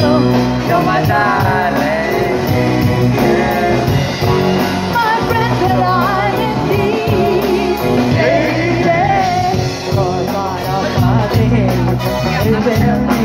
my you're my darling. My friend when I'm in need, baby. You're my, my, my, baby.